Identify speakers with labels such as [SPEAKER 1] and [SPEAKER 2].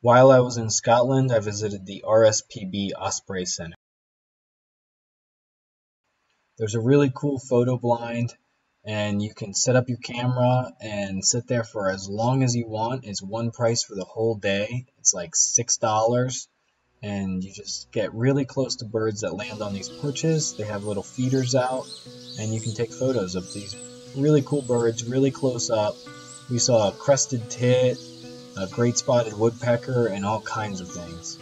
[SPEAKER 1] While I was in Scotland, I visited the RSPB Osprey Centre. There's a really cool photo blind, and you can set up your camera and sit there for as long as you want. It's one price for the whole day. It's like $6 and you just get really close to birds that land on these perches. They have little feeders out, and you can take photos of these really cool birds really close up. We saw a crested tit, a great spotted woodpecker, and all kinds of things.